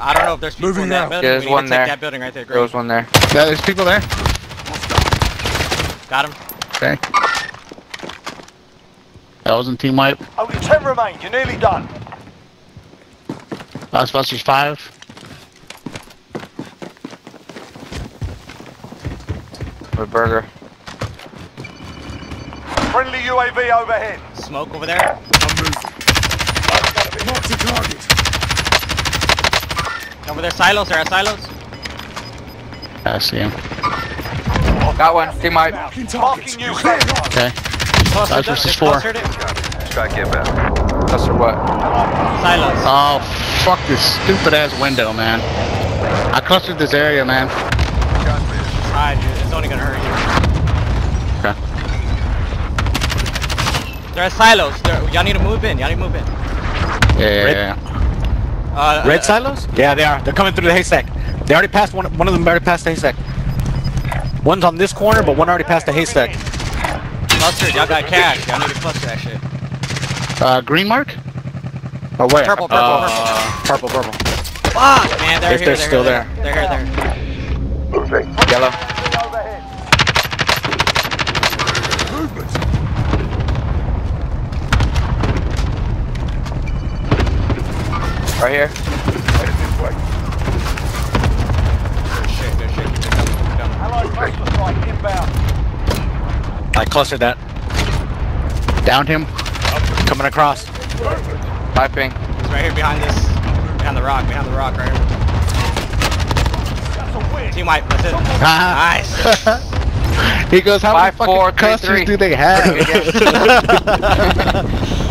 I don't know if there's people Moving in that out. building. Yeah, there's need one there. take that building right there. There Green. was one there. Yeah, there's people there. Got him. Okay. That wasn't team wipe. Only 10 remain. You're nearly done. Ghostbusters 5. With burger. Friendly UAV overhead. Smoke over there. I'm moving. Mark the target. Over there, silos. There are silos. I see him. Got one. Team wipe. Marking targets. Marking you. Okay. Closer Guys versus four. closer to- Strike inbound. Cluster what? Silos. Oh, fuck this stupid ass window, man. I clustered this area, man. Alright, dude. It's only gonna hurt you. Okay. There are silos. There, y'all need to move in. Y'all need to move in. Yeah. Red- Uh, Red uh, silos? Yeah, they are. They're coming through the haystack. They already passed one. One of them already passed the haystack. One's on this corner, but one already passed the haystack. Clustered. Y'all got cash. Y'all need to cluster that shit. Uh, green mark? Oh wait. Purple, purple, Uh, purple. purple, purple. Fuck, man. They're If here. they're they're still here, They're here. They're here. Yellow. Overhead. Movement. Right here. Headed this way. Shit. Good shit. Good coming, good coming. Allied cluster strike inbound. I clustered that. Downed him. Coming across. Piping. He's right here behind this. Behind the rock. Behind the rock right here. That's a win. Team wipe. That's it. Haha. nice. he goes, how Five, many four, fucking three, clusters three. do they have?